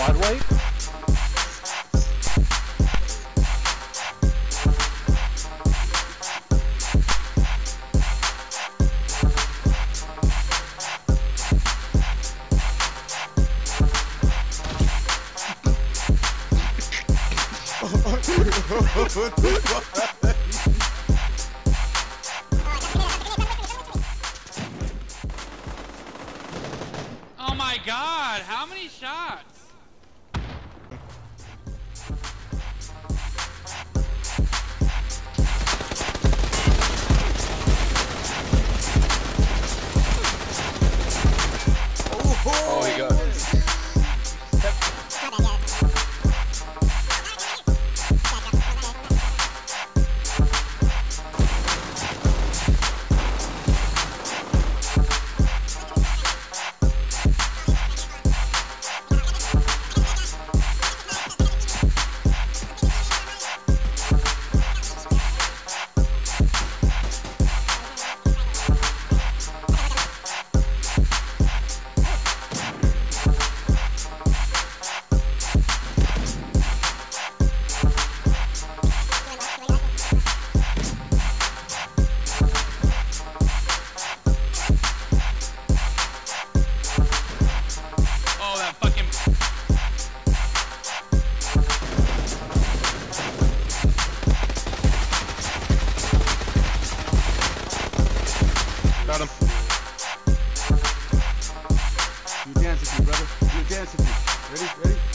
Broadway? Oh my god, how many shots? Ready? Ready?